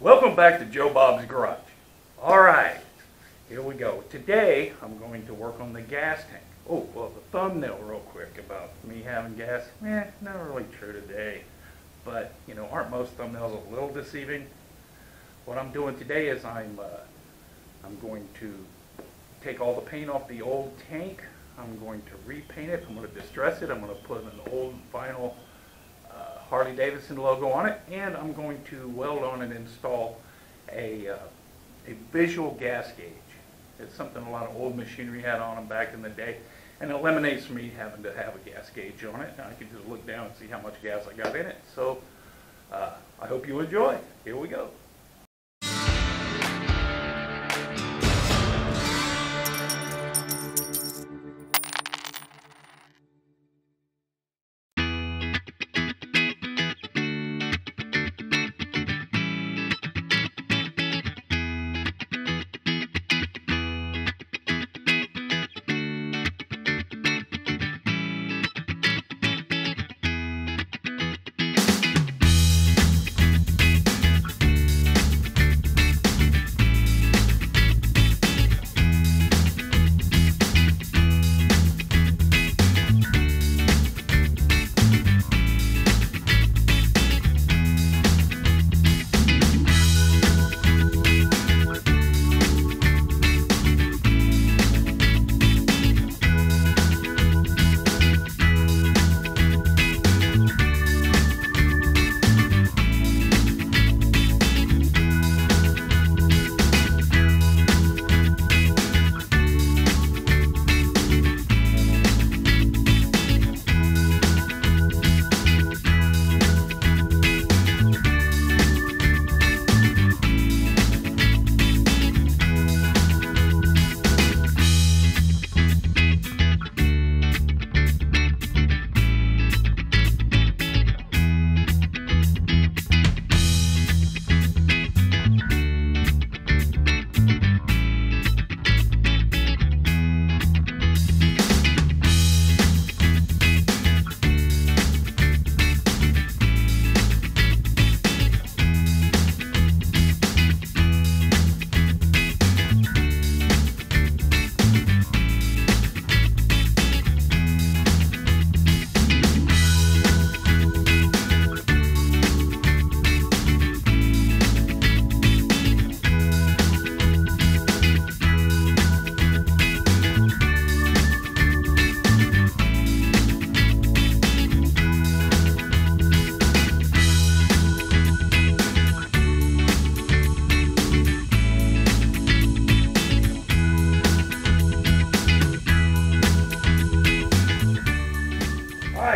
Welcome back to Joe Bob's Garage. All right, here we go. Today, I'm going to work on the gas tank. Oh, well, the thumbnail real quick about me having gas. Eh, not really true today. But, you know, aren't most thumbnails a little deceiving? What I'm doing today is I'm, uh, I'm going to take all the paint off the old tank. I'm going to repaint it. I'm going to distress it. I'm going to put an old vinyl Harley Davidson logo on it, and I'm going to weld on and install a, uh, a visual gas gauge. It's something a lot of old machinery had on them back in the day, and it eliminates me having to have a gas gauge on it. I can just look down and see how much gas I got in it. So uh, I hope you enjoy. Here we go.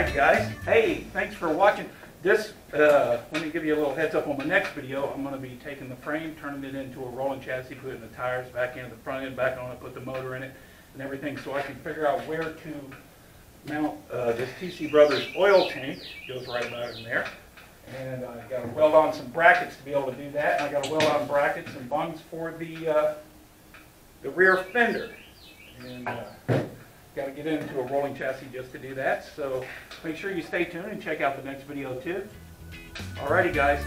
Right, guys. Hey, thanks for watching. This, uh, let me give you a little heads up on my next video. I'm going to be taking the frame, turning it into a rolling chassis, putting the tires back into the front end, back on it, put the motor in it and everything so I can figure out where to mount uh, this TC Brothers oil tank. Goes right about in there. And I got to weld on some brackets to be able to do that. And I got to weld on brackets and bungs for the, uh, the rear fender. And uh, got to get into a rolling chassis just to do that. So make sure you stay tuned and check out the next video too. Alrighty guys,